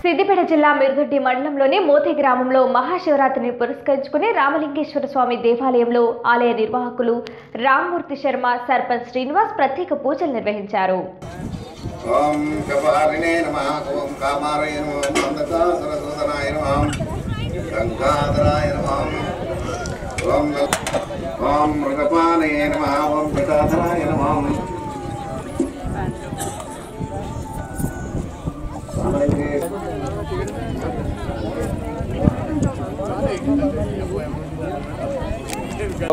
సిద్దిపేట జిల్లా మిరుదొడ్డి మండలంలోని మోతి గ్రామంలో మహాశివరాత్రిని పురస్కరించుకుని రామలింగేశ్వర స్వామి దేవాలయంలో ఆలయ నిర్వాహకులు రామ్మూర్తి శర్మ సర్పంచ్ శ్రీనివాస్ ప్రత్యేక పూజలు నిర్వహించారు. ఓం నమ ఓం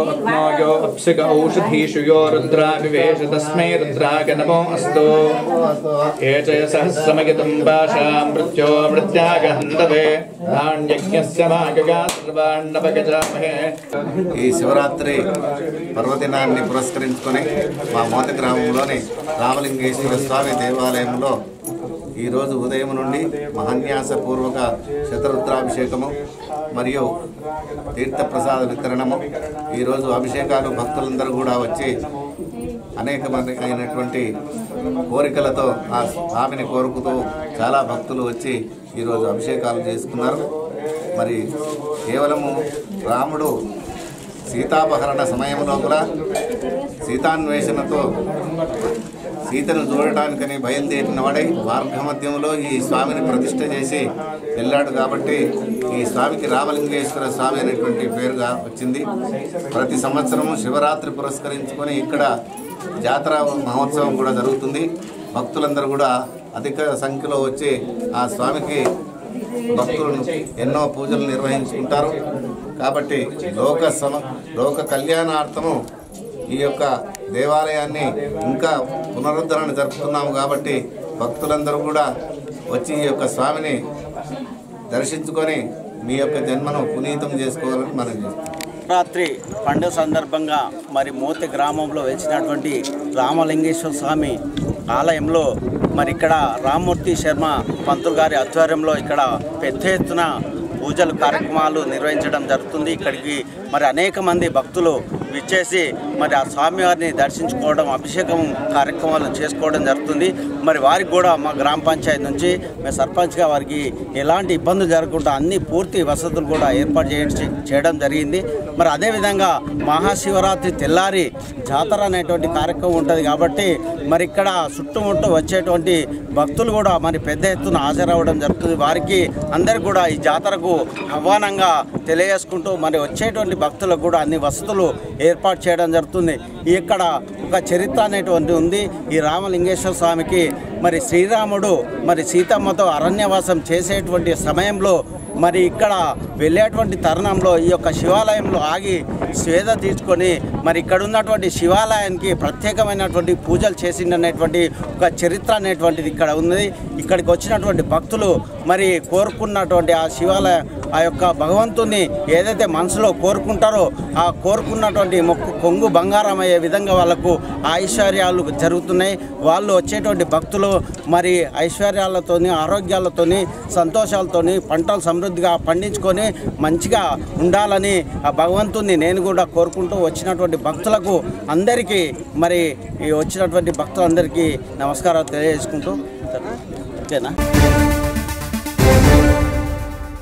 रत्नोयो अप्सिक औषधीषु यो रुद्राविवेश तस्मै रुद्राय नमो अस्तु ये च सहस्रमगितं पाशां मृत्यो मृत्यागहन्तवे नाण्यज्ञस्य मागगा सर्वाण्णपगजामहे ఈ శివరాత్రి పర్వదినాన్ని పురస్కరించుకొని మా మోత గ్రామంలోని రామలింగేశ్వర స్వామి దేవాలయంలో ఈరోజు ఉదయం నుండి మహాన్యాసపూర్వక శతరుద్రాభిషేకము మరియు తీర్థప్రసాద వితరణము. ఈరోజు అభిషేకాలు భక్తులందరూ కూడా వచ్చి అనేక మంది అయినటువంటి కోరికలతో ఆ స్వామిని కోరుకుతూ చాలా భక్తులు వచ్చి ఈరోజు అభిషేకాలు చేసుకున్నారు. మరి కేవలము రాముడు సీతాపహరణ సమయంలో కూడా సీతాన్వేషణతో సీతను చూడటానికని బయలుదేరిన వాడై మార్గమధ్యంలో ఈ స్వామిని ప్రతిష్ట చేసి వెళ్ళాడు కాబట్టి ఈ స్వామికి రామలింగేశ్వర స్వామి అనేటువంటి పేరుగా వచ్చింది. ప్రతి సంవత్సరము శివరాత్రి పురస్కరించుకొని ఇక్కడ జాతర మహోత్సవం కూడా జరుగుతుంది. భక్తులందరూ కూడా అధిక సంఖ్యలో వచ్చి ఆ స్వామికి భక్తులను ఎన్నో పూజలు నిర్వహించుకుంటారు. కాబట్టి లోక సమ లోక కళ్యాణార్థము ఈ యొక్క దేవాలయాన్ని ఇంకా పునరుద్ధరణ జరుపుతున్నాము కాబట్టి భక్తులందరూ కూడా వచ్చి ఈ యొక్క స్వామిని దర్శించుకొని మీ యొక్క జన్మను పునీతం చేసుకోవాలని మనం చేస్తాం రాత్రి పండుగ సందర్భంగా మరి మోతి గ్రామంలో వెలిసినటువంటి రామలింగేశ్వర స్వామి ఆలయంలో మరి ఇక్కడ రామ్మూర్తి శర్మ పంతులు గారి ఆధ్వర్యంలో ఇక్కడ పెద్ద ఎత్తున పూజలు కార్యక్రమాలు నిర్వహించడం జరుగుతుంది. ఇక్కడికి మరి అనేక మంది భక్తులు విచ్చేసి మరి ఆ స్వామివారిని దర్శించుకోవడం అభిషేకం కార్యక్రమాలు చేసుకోవడం జరుగుతుంది. మరి వారికి కూడా మా గ్రామ పంచాయతీ నుంచి మేము సర్పంచ్గా వారికి ఎలాంటి ఇబ్బందులు జరగకుండా అన్ని పూర్తి వసతులు కూడా ఏర్పాటు చేయ చేయడం జరిగింది. మరి అదేవిధంగా మహాశివరాత్రి తెల్లారి జాతర అనేటువంటి కార్యక్రమం ఉంటుంది కాబట్టి మరి ఇక్కడ చుట్టుముట్టు వచ్చేటువంటి భక్తులు కూడా మరి పెద్ద ఎత్తున హాజరవ్వడం జరుగుతుంది. వారికి అందరు కూడా ఈ జాతరకు ఆహ్వానంగా తెలియజేసుకుంటూ మరి వచ్చేటువంటి భక్తులకు కూడా అన్ని వసతులు ఏర్పాటు చేయడం జరుగుతుంది. ఇక్కడ ఒక చరిత్ర అనేటువంటి ఉంది. ఈ రామలింగేశ్వర స్వామికి మరి శ్రీరాముడు మరి సీతమ్మతో అరణ్యవాసం చేసేటువంటి సమయంలో మరి ఇక్కడ వెళ్ళేటువంటి తరుణంలో ఈ యొక్క శివాలయంలో ఆగి స్వేద తీసుకొని మరి ఇక్కడ ఉన్నటువంటి శివాలయానికి ప్రత్యేకమైనటువంటి పూజలు చేసిందనేటువంటి ఒక చరిత్ర అనేటువంటిది ఇక్కడ ఉన్నది. ఇక్కడికి వచ్చినటువంటి భక్తులు మరి కోరుకున్నటువంటి ఆ శివాలయ ఆ యొక్క భగవంతుని ఏదైతే మనసులో కోరుకుంటారో ఆ కోరుకున్నటువంటి మొక్కు కొంగు బంగారం అయ్యే విధంగా వాళ్ళకు ఐశ్వర్యాలు జరుగుతున్నాయి. వాళ్ళు వచ్చేటువంటి భక్తులు మరి ఐశ్వర్యాలతోని ఆరోగ్యాలతోని సంతోషాలతోని పంటలు సమృద్ధిగా పండించుకొని మంచిగా ఉండాలని ఆ భగవంతుని నేను కూడా కోరుకుంటూ వచ్చినటువంటి భక్తులకు అందరికీ మరి ఈ వచ్చినటువంటి భక్తులందరికీ నమస్కారాలు తెలియజేసుకుంటూ ఓకేనా?